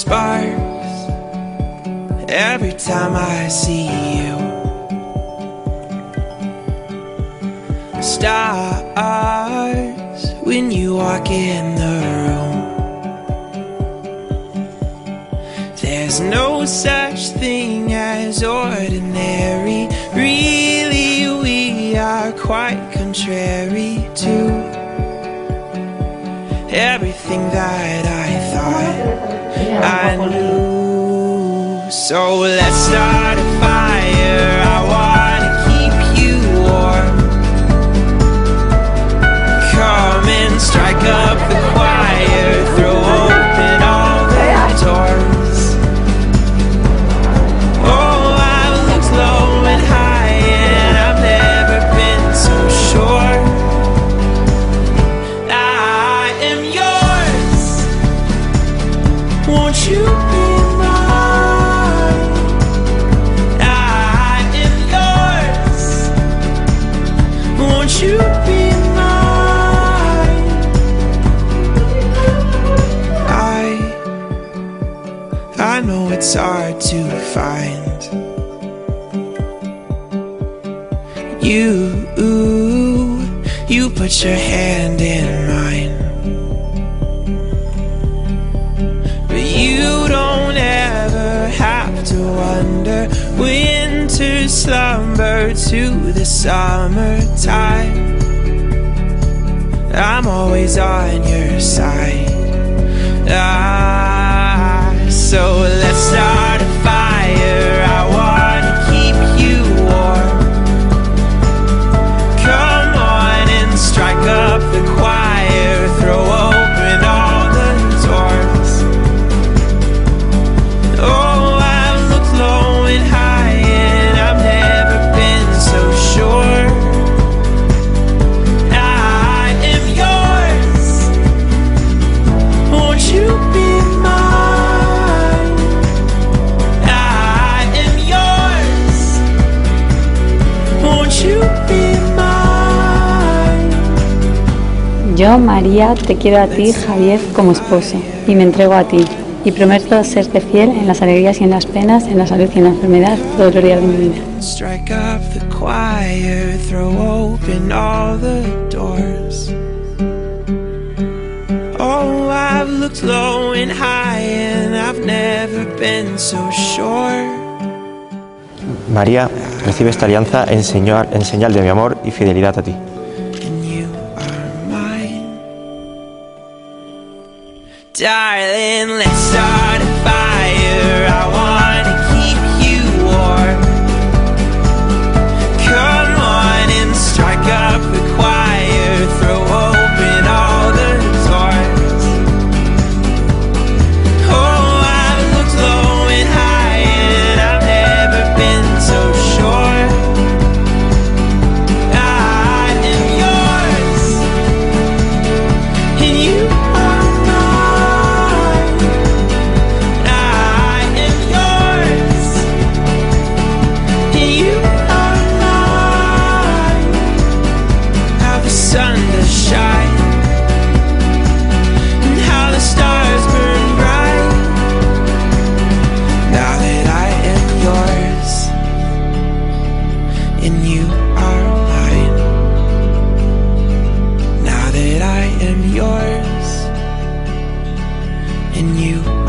sparks every time I see you. Stars when you walk in the room. There's no such thing as ordinary. Really, we are quite contrary to everything that I thought I knew. So let's start a fire. I am yours. Won't you be mine? I I know it's hard to find you. You put your hand in winter slumber to the summertime. I'm always on your side. Yo, María, te quiero a ti, Javier, como esposo, y me entrego a ti, y prometo serte fiel en las alegrías y en las penas, en la salud y en la enfermedad, todos los días de mi vida. Strike up the choir, throw open all the doors. Oh, I've looked low and high, and I've never been so sure. María, recibe esta alianza en señal, en señal de mi amor y fidelidad a ti. Darling, let's start a fire. And you are mine. Now that I am yours, and you